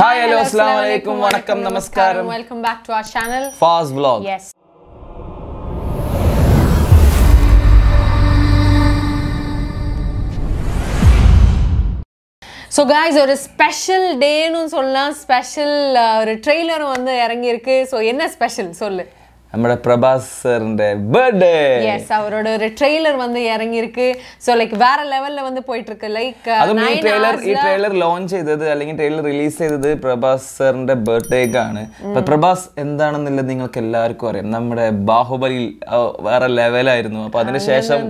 Hi hello அஸ்லாம் வலைக்கும் வணக்கம் நமஸ்காரம் welcome back to our channel ஃபாஸ் vlog. S so guys ஒரு ஸ்பெஷல் டேன்னு சொல்லலாம். ஸ்பெஷல் uh, ஒரு ட்ரெய்லரும் வந்து இறங்கியிருக்கு. ஸோ என்ன ஸ்பெஷல் சொல்லு. നമ്മുടെ പ്രഭാസ് സാറിന്റെ ബർത്ത്ഡേ எஸ் அவரோட ஒரு ட்ரெய்லர் வந்து இறங்கியிருக்கு ஸோ லைக் வேற லெவல்ல வந்து போயிட்டு இருக்கு லைக் അതും ഈ ട്രെയിലർ ഈ ട്രെയിലർ ലോഞ്ച് ചെയ്തത് അല്ലെങ്കിൽ ട്രെയിലർ റിലീസ് ചെയ്തത് പ്രഭാസ് സാറിന്റെ ബർത്ത്ഡേക്കാണ് അപ്പൊ പ്രഭാസ് എന്താണെന്നുള്ളത് നിങ്ങൾക്ക് എല്ലാവർക്കും അറിയാം നമ്മുടെ ബാഹുബലിയിൽ ആ, വേറെ ലെവലായിരുന്നു അപ്പൊ അതിനുശേഷം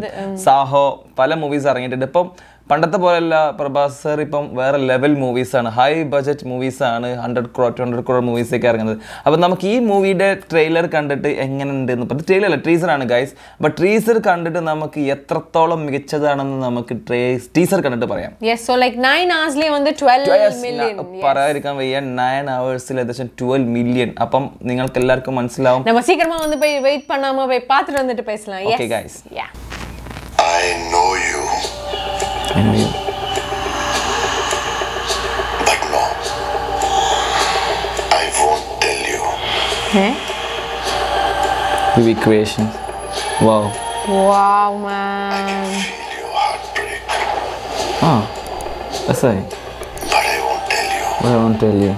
സാഹോ പല മൂവീസ് ഇറങ്ങിയിട്ടുണ്ട് ഇപ്പം പണ്ടത്തെ പോലെയല്ല പ്രഭാസ് സാർ ഇപ്പം വേറെ ലെവൽ മൂവീസ് ആണ് ഹൈ ബഡ്ജറ്റ് മൂവീസ് ആണ് hundred crore two hundred crore movies ഒക്കെ ഇറങ്ങുന്നത് അപ്പൊ നമുക്ക് ഈ മൂവിയുടെ ട്രെയിലർ കണ്ടിട്ട് എങ്ങനെ ഉണ്ട് എന്ന് ട്രെയിലർ അല്ല ടീസർ ആണ് ഗൈസ് അപ്പൊ ടീസർ കണ്ടിട്ട് നമുക്ക് എത്രത്തോളം മികച്ചതാണെന്ന് നമുക്ക് ടീസർ കണ്ടിട്ട് പറയാം எஸ் ஸோ லைக் நைன் ஹவர்ஸ்லேயே வந்து டுவெல் மில்லியன் പറയാതിരിക്കാൻ വയ്യ നയൻ അവേഴ്സിൽ ഏകദേശം ട്വൽവ് മില്യൺ അപ്പം നിങ്ങൾക്ക് എല്ലാവർക്കും മനസ്സിലാവും நம்ம சீக்கிரமா வந்து போய் வெயிட் பண்ணாம போய் பார்த்துட்டு வந்துட்டு பேசலாம் Okay, yes guys. Yeah I know you, I know you. But no, I won't tell you. Hey? Vivi Creations. Wow. Wow, man. I can feel your heartbreak. Oh, that's right. But I won't tell you. But I won't tell you.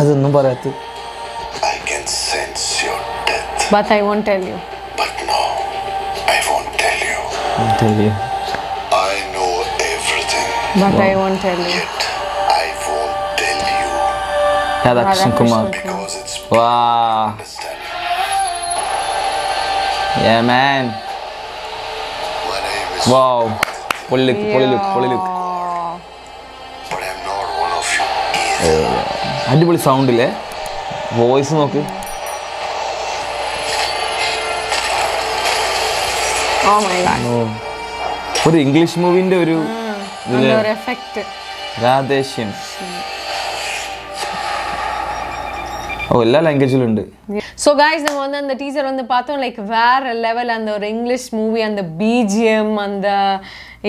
അതൊന്നും പറയത്തില്ല But I won't tell you. But no, I won't tell you. Won't tell you. I know everything. But wow. I won't tell you. Yet I won't tell you. Radhakrishnan Kumar. Because it's wow. Yeah, man. My name is. Wow. Holy look, yeah. holy look, holy look. But I'm not one of you. Oh, അടിപൊളി sound ഇല്ലേ voice okay. ഒരു English മൂവിന്റെ ഒരു அந்த ஒரு effect രാധേശ്യം ഓ എല്ലാ ലാംഗ്വേജിലും ഉണ്ട് so guys நம்ம வந்து அந்த டீசர் வந்து பார்த்தோம் லைக் வேற லெவல் அந்த ஒரு இங்கிலீஷ் மூவி அந்த பிஜிஎம் அந்த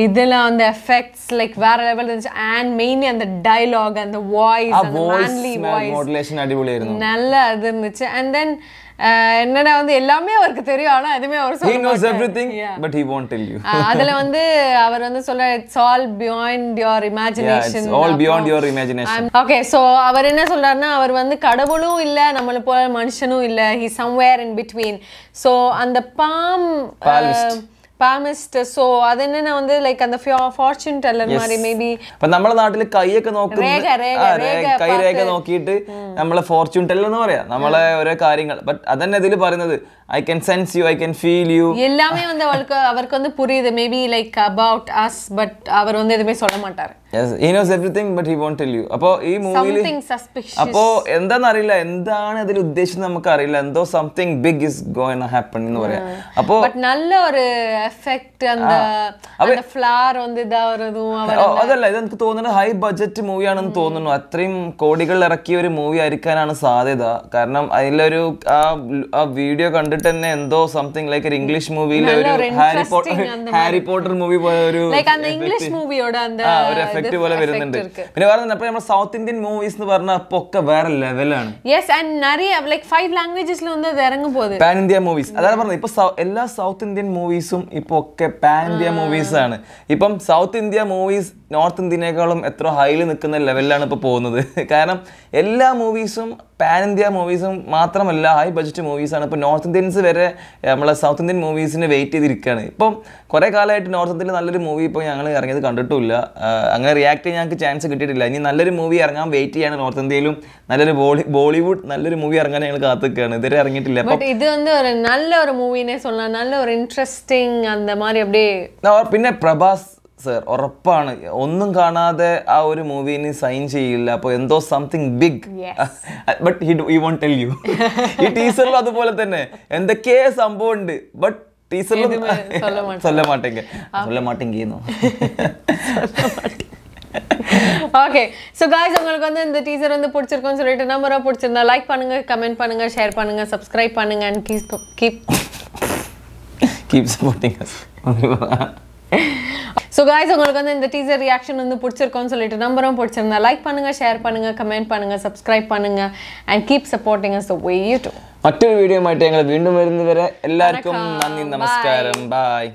இதெல்லாம் அந்த எஃபெக்ட்ஸ் லைக் வேற லெவல் இருந்துச்சு அண்ட் மெயின்லி அந்த டயலாக் அந்த வாய்ஸ் ആ அந்த மேன்லி വോയിസ് வாய்ஸ் മോഡുലേഷൻ അടിപൊളിയായിരുന്നു நல்லா இது இருந்துச்சு அண்ட் தென் என்னடா வந்து எல்லாமே அவருக்கு தெரியும் ஆனா எதுவுமே அவர் he சொல்ல knows everything but he won't tell you. அதுல வந்து அவர் வந்து சொல்ற it's all beyond your imagination it's all beyond your imagination. Okay so அவர் என்ன சொல்றாருன்னா அவர் வந்து கடவுளும் இல்ல நம்மள போல மனுஷனும் இல்ல. He somewhere in between so அந்த பாம் Palmist. பாமிஸ்ட் சோ அது என்னன்னா வந்து லைக் அந்த ஃபார்ச்சூன் டெல்லர் மாதிரி மேபி അപ്പൊ നമ്മുടെ നാട്ടില് കൈയൊക്കെ നോക്കുന്ന രേഖ, രേഖ, ആ, രേഖ രേ- കൈ രേഖ പാത്ത്. നോക്കിയിട്ട് നമ്മളെ ഫോർച്യൂൺ ടെല്ലർ എന്ന് പറയാം നമ്മളെ ഓരോ കാര്യങ്ങൾ ബട്ട് അതന്നെ ഇതിൽ പറയുന്നത് I can sense you I can feel you எல்லாமே வந்து அவருக்கு அவருக்கு வந்து புரியுது maybe like about us but அவர் வந்து எதுவுமே சொல்ல மாட்டாரு he knows everything but he won't tell you അപ്പോ ഈ മൂവിയിൽ സംതിങ് സസ്പിഷ്യസ് അപ്പോ എന്താന്ന് അറിയില്ല എന്താണ് ഇതിൽ ഉദ്ദേശിച്ചത് നമുക്ക് അറിയില്ല എന്തോ something big is going happen എന്ന് പറയാം അപ്പോ பட் நல்ல ஒரு எஃபெக்ட் அந்த அந்த ஃப்ளார் வந்து இதாகிறதும் அவர் ഓ, അതല്ല ഇത് എനിക്ക് തോന്നുന്നത് ഹൈ ബഡ്ജറ്റ് മൂവിയാണെന്ന് തോന്നുന്നു അത്രയും കോടികൾ ഇറക്കിയ ഒരു മൂവി ആയിരിക്കാനാണ് സാധ്യത കാരണം അതിലൊരു ആ ആ വീഡിയോ കണ്ടിട്ട് തന്നെ എന്തോ സംതിങ് ലൈക്ക് ഒരു ഇംഗ്ലീഷ് മൂവിയിൽ നല്ല ഒരു ഒരു ഹാരി പോട്ടർ interesting அந்த ഹാരി പോട്ടർ മൂവി പോലെ ഒരു லைக் அந்த இங்கிலீஷ் மூவியோட அந்த ആ ഒരു എഫക്റ്റ് പോലെ വരുന്നുണ്ട് இருக்கு പിന്നെ പറഞ്ഞ അപ്പൊ നമ്മുടെ സൗത്ത് ഇന്ത്യൻ മൂവീസ് എന്ന് പറഞ്ഞാൽ അപ്പൊ ഒക്കെ വേറെ ലെവലാണ് எஸ் அண்ட் நிறைய லைக் ஃபைவ் லாங்குவேஜஸ்ல வந்து அது இறங்க போகுது പാൻ ഇന്ത്യ മൂവീസ് അതാണ് പറഞ്ഞത് ഇപ്പൊ സൗ- എല്ലാ സൗത്ത് ഇന്ത്യൻ മൂവീസും ഇപ്പൊ ഒക്കെ പാൻ ഇന്ത്യ മൂവീസ് ആണ് ഇപ്പം സൗത്ത് ഇന്ത്യ മൂവീസ് നോർത്ത് ഇന്ത്യനേക്കാളും എത്ര ഹൈയിൽ നിൽക്കുന്ന ലെവലിലാണ് ഇപ്പൊ പോകുന്നത് കാരണം എല്ലാ മൂവീസും പാൻ ഇന്ത്യ മൂവീസും മാത്രമല്ല ഹൈ ബഡ്ജറ്റ് മൂവീസ് ആണ് ഇപ്പൊ നോർത്ത് ഇന്ത്യൻസ് വരെ നമ്മളെ സൗത്ത് ഇന്ത്യൻ മൂവീസിന് വെയിറ്റ് ചെയ്തിരിക്കുകയാണ് ഇപ്പം കുറെ കാലമായിട്ട് നോർത്ത് ഇന്ത്യയിൽ നല്ലൊരു മൂവി ഇപ്പോൾ ഞങ്ങൾ ഇറങ്ങിയത് കണ്ടിട്ടില്ല അങ്ങനെ റിയാക്ട് ചെയ്യാൻ ഞങ്ങൾക്ക് ചാൻസ് കിട്ടിയിട്ടില്ല ഇനി നല്ലൊരു മൂവി ഇറങ്ങാൻ വെയിറ്റ് ചെയ്യാണ് നോർത്ത് ഇന്ത്യയിലും നല്ലൊരു ബോളി ബോളിവുഡ് നല്ലൊരു മൂവി ഇറങ്ങാൻ ഞങ്ങൾ കാത്തുനിൽക്കുകയാണ് ഇതുവരെ ഇറങ്ങിയിട്ടില്ല അപ്പം பட் இது வந்து ஒரு நல்ல ஒரு மூவினே சொல்லலாம் நல்ல ஒரு இன்ட்ரெஸ்டிங் அந்த மாதிரி அப்படியே ആ, പിന്നെ പ്രഭാസ് സർ ഉറപ്പാണ് ഒന്നും കാണാതെ ആ ഒരു മൂവിന് സൈൻ ചെയ്യില്ല അപ്പോൾ എന്തോ something big Yes. But you won't tell you ഈ ടീസറിലും അതുപോലെ തന്നെ എന്തൊക്കെ സംഭവം ഉണ്ട് ബട്ട് ടീസറിലും சொல்ல மாட்டேன். சொல்ல மாட்டேங்க சொல்ல மாட்டேங்கன்னு ஓகே ஸோ காய்ஸ் உங்களுக்கு வந்து இந்த டீசர் வந்து பிடிச்சிருக்கும்னு சொல்லிட்டு நம்பரை பிடிச்சிருந்தா லைக் பண்ணுங்க கமெண்ட் பண்ணுங்க ஷேர் பண்ணுங்க சப்ஸ்கிரைப் பண்ணுங்க and keep keep keep supporting us so guys உங்களுக்கு வந்து இந்த டீசர் ரியாக்ஷன் வந்து பிடிச்சிருக்கோன்னு சொல்லிட்டு நம்பரும் பிடிச்சிருந்தா லைக் பண்ணுங்கள் ஷேர் பண்ணுங்கள் கமெண்ட் பண்ணுங்கள் சப்ஸ்கிரைப் பண்ணுங்கள் and keep supporting us the way to மற்றொரு வீடியோ மாட்டு எங்களுக்கு மீண்டும் இருந்து வர எல்லாருக்கும் நன்றி நமஸ்காரம் பாய்